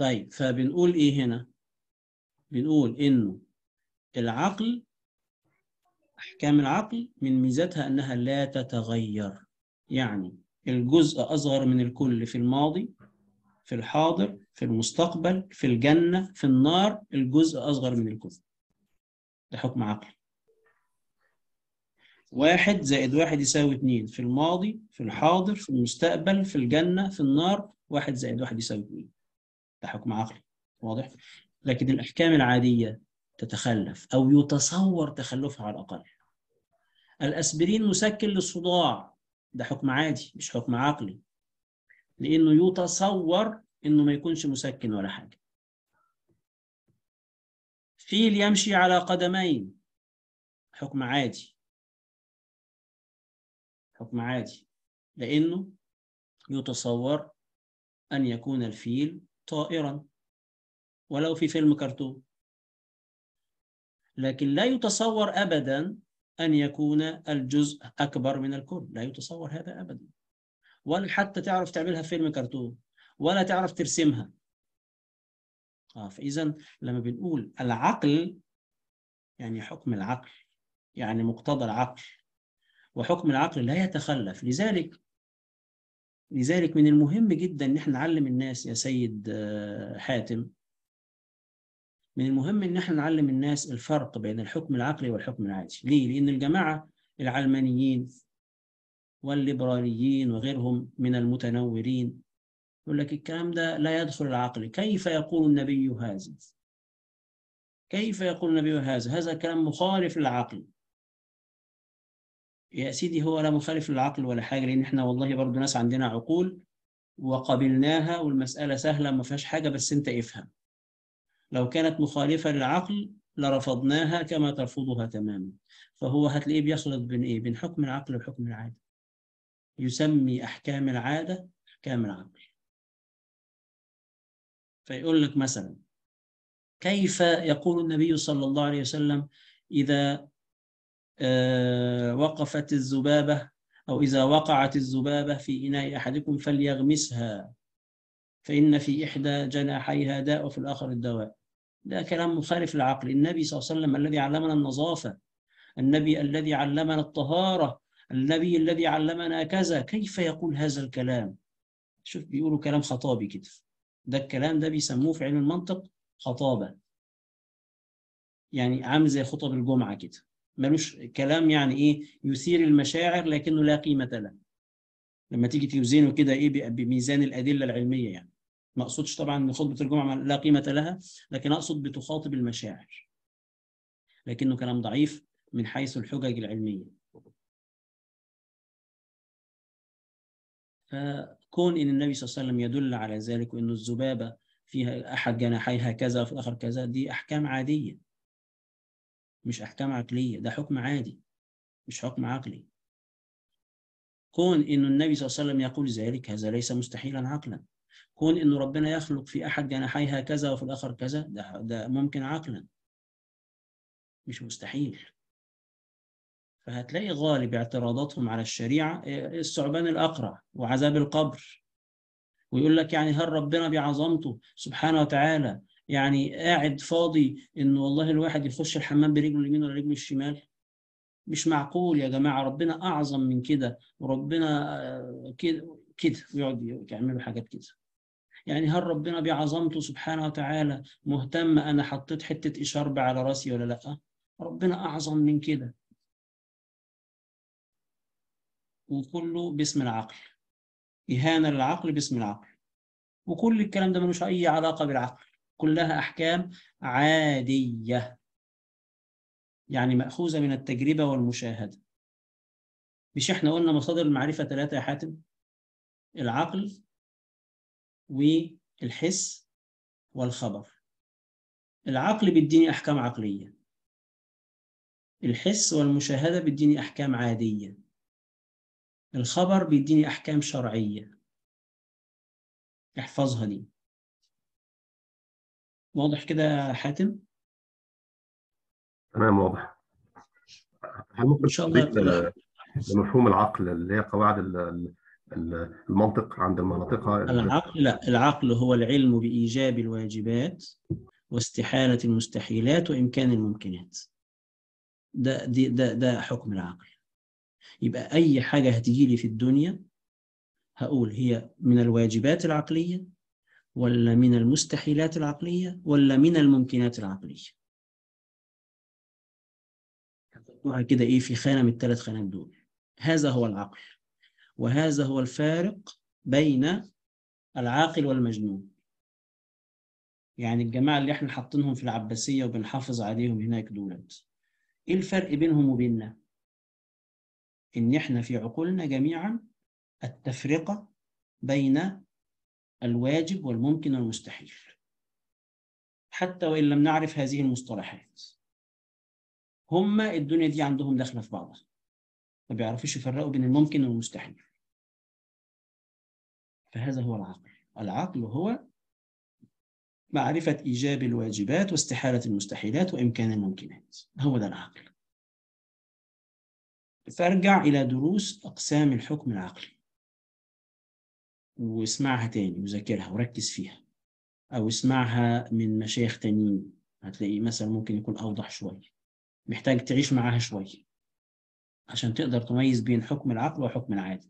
طيب فبنقول إيه هنا؟ بنقول إنه العقل أحكام العقل من ميزتها أنها لا تتغير. يعني الجزء أصغر من الكل في الماضي في الحاضر في المستقبل في الجنة في النار الجزء أصغر من الكل. ده حكم عقلي واحد زائد واحد يساوي اتنين. في الماضي في الحاضر في المستقبل في الجنة في النار واحد زائد واحد يساوي اتنين. ده حكم عقلي واضح؟ لكن الأحكام العادية تتخلف أو يتصور تخلفها على الأقل. الأسبرين مسكن للصداع. ده حكم عادي مش حكم عقلي. لأنه يتصور إنه ما يكونش مسكن ولا حاجة. فيل يمشي على قدمين. حكم عادي. حكم عادي. لأنه يتصور أن يكون الفيل طائرا ولو في فيلم كرتون. لكن لا يتصور أبدا أن يكون الجزء أكبر من الكل. لا يتصور هذا أبدا. ولا حتى تعرف تعملها فيلم كرتون ولا تعرف ترسمها. آه فإذا لما بنقول العقل يعني حكم العقل يعني مقتضى العقل. وحكم العقل لا يتخلف. لذلك لذلك من المهم جدا إن إحنا نعلم الناس يا سيد حاتم. من المهم إن إحنا نعلم الناس الفرق بين الحكم العقلي والحكم العادي. ليه؟ لأن الجماعة العلمانيين والليبراليين وغيرهم من المتنورين يقول لك الكلام ده لا يدخل العقل. كيف يقول النبي هذا؟ كيف يقول النبي هذا؟ هذا كلام مخالف للعقل. يا سيدي هو لا مخالف للعقل ولا حاجة لأن إحنا والله برضو ناس عندنا عقول وقبلناها والمسألة سهلة ما فيهاش حاجة بس أنت افهم. لو كانت مخالفة للعقل لرفضناها كما ترفضها تماما. فهو هتلاقيه بيخلط بين إيه؟ بين حكم العقل وحكم العادة. يسمي أحكام العادة أحكام العقل. فيقول لك مثلا كيف يقول النبي صلى الله عليه وسلم إذا وقفت الذبابة أو إذا وقعت الذبابة في إناء أحدكم فليغمسها فإن في إحدى جناحيها داء وفي الآخر الدواء. ده كلام مخالف للعقل. النبي صلى الله عليه وسلم الذي علمنا النظافة النبي الذي علمنا الطهارة النبي الذي علمنا كذا. كيف يقول هذا الكلام؟ شوف بيقولوا كلام خطابي كده. ده الكلام ده بيسموه في علم المنطق خطابة. يعني عامل زي خطب الجمعة كده. ملوش كلام يعني إيه يثير المشاعر لكنه لا قيمة له. لما تيجي توزنه كده إيه بميزان الأدلة العلمية يعني. ما أقصدش طبعا إن خطبة الجمعة لا قيمة لها لكن أقصد بتخاطب المشاعر. لكنه كلام ضعيف من حيث الحجج العلمية. فكون إن النبي صلى الله عليه وسلم يدل على ذلك وانه الذبابة فيها أحد جناحيها كذا وفي الآخر كذا دي أحكام عادية. مش أحكام عقلية ده حكم عادي مش حكم عقلي. كون إنه النبي صلى الله عليه وسلم يقول ذلك هذا ليس مستحيلا عقلا. كون إنه ربنا يخلق في أحد جناحيها كذا وفي الآخر كذا ده, ده ممكن عقلا. مش مستحيل. فهتلاقي غالب اعتراضاتهم على الشريعة الثعبان الأقرع وعذاب القبر. ويقول لك يعني هل ربنا بعظمته سبحانه وتعالى يعني قاعد فاضي إن والله الواحد يخش الحمام برجله اليمين ولا رجله الشمال؟ مش معقول يا جماعة ربنا أعظم من كده. وربنا كده كده ويقعد يعملوا حاجات كده. يعني هل ربنا بعظمته سبحانه وتعالى مهتم أنا حطيت حتة إشارب على رأسي ولا لأ؟ ربنا أعظم من كده. وكله باسم العقل. إهانة للعقل باسم العقل. وكل الكلام ده ملوش أي علاقة بالعقل. كلها أحكام عادية. يعني مأخوذة من التجربة والمشاهدة. مش إحنا قلنا مصادر المعرفة ثلاثة يا حاتم؟ العقل والحس والخبر. العقل بيديني أحكام عقلية. الحس والمشاهدة بيديني أحكام عادية. الخبر بيديني أحكام شرعية. احفظها دي. واضح كده يا حاتم؟ تمام واضح. إن شاء الله لمفهوم العقل اللي هي قواعد المنطق عند المناطقة العقل لا العقل هو العلم بإيجاب الواجبات واستحالة المستحيلات وإمكان الممكنات. ده دي ده ده حكم العقل. يبقى أي حاجة هتجي لي في الدنيا هقول هي من الواجبات العقلية ولا من المستحيلات العقلية ولا من الممكنات العقلية. كده إيه في خانة من الثلاث خانات دول. هذا هو العقل وهذا هو الفارق بين العاقل والمجنون. يعني الجماعة اللي إحنا حاطينهم في العباسية وبنحافظ عليهم هناك دولت إيه الفرق بينهم وبيننا؟ إن إحنا في عقولنا جميعا التفرقة بين الواجب والممكن والمستحيل. حتى وإن لم نعرف هذه المصطلحات هم الدنيا دي عندهم داخلة في بعضها ما بيعرفوش يفرقوا بين الممكن والمستحيل. فهذا هو العقل. العقل هو معرفة إيجاب الواجبات واستحالة المستحيلات وإمكان الممكنات. هو ده العقل. فأرجع إلى دروس أقسام الحكم العقلي. واسمعها تاني وذاكرها وركز فيها أو اسمعها من مشايخ تانيين. هتلاقي مثلا ممكن يكون أوضح شوية محتاج تعيش معاها شوية عشان تقدر تميز بين حكم العقل وحكم العادة.